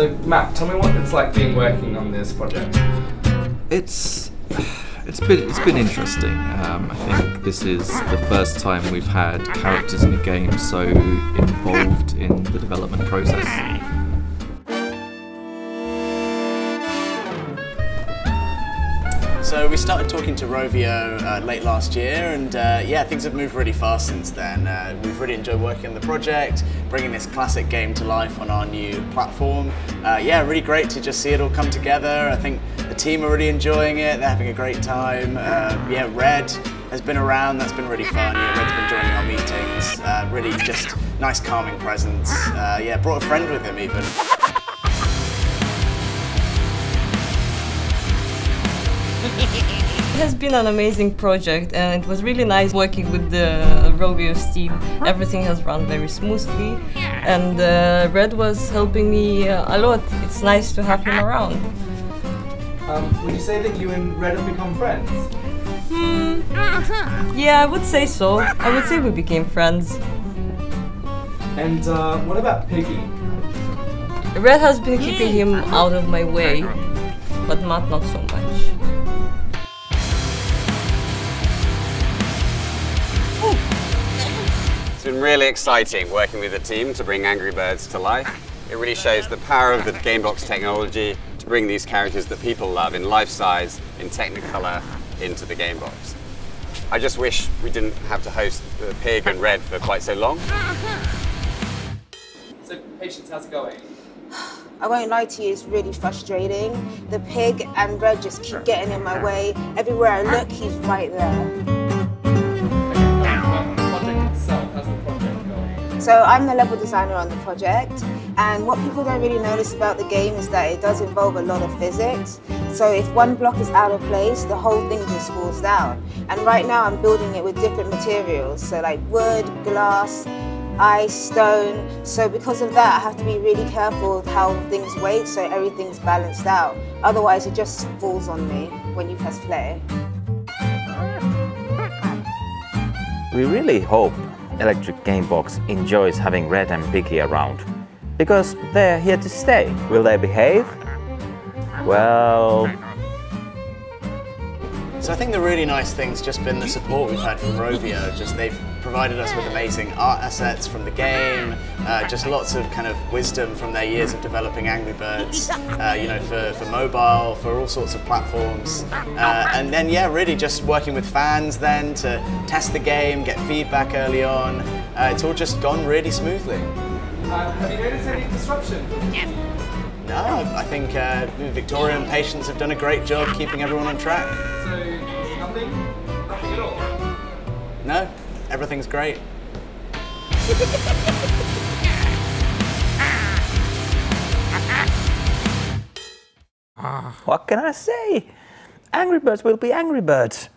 So Matt, tell me what it's like being working on this project. It's it's been it's been interesting. Um, I think this is the first time we've had characters in a game so involved in the development process. So we started talking to Rovio uh, late last year, and uh, yeah, things have moved really fast since then. Uh, we've really enjoyed working on the project, bringing this classic game to life on our new platform. Uh, yeah, really great to just see it all come together. I think the team are really enjoying it. They're having a great time. Uh, yeah, Red has been around. That's been really fun. Yeah, Red's been joining our meetings. Uh, really just nice, calming presence. yeah, brought a friend with him even. Has been an amazing project and it was really nice working with the Rovio's team. Everything has run very smoothly and uh, Red was helping me uh, a lot. It's nice to have him around. Um, would you say that you and Red have become friends? Hmm. Yeah, I would say so. I would say we became friends. And uh, what about Piggy? Red has been keeping him out of my way, but Matt not so much. Been really exciting working with the team to bring Angry Birds to life. It really shows the power of the Gamebox technology to bring these characters that people love in life size, in Technicolor, into the Gamebox. I just wish we didn't have to host the Pig and Red for quite so long. So, Patience, how's it going? I won't lie to you, it's really frustrating. The pig and Red just keep getting in my way. Everywhere I look, he's right there. So I'm the level designer on the project and what people don't really notice about the game is that it does involve a lot of physics. So if one block is out of place, the whole thing just falls down. And right now I'm building it with different materials, so like wood, glass, ice, stone. So because of that, I have to be really careful with how things weight so everything's balanced out. Otherwise it just falls on me when you press play. We really hope Electric Gamebox enjoys having Red and Piggy around. Because they're here to stay. Will they behave? Well... So I think the really nice thing's just been the support we've had from Rovio. Just they've provided us with amazing art assets from the game, uh, just lots of kind of wisdom from their years of developing Angry Birds, uh, you know, for, for mobile, for all sorts of platforms. Uh, and then, yeah, really just working with fans then to test the game, get feedback early on. Uh, it's all just gone really smoothly. Uh, have you noticed any disruption? No, I think uh, Victoria and Patience have done a great job keeping everyone on track. So, nothing? Nothing at all? No, everything's great. What can I say? Angry Birds will be Angry Birds.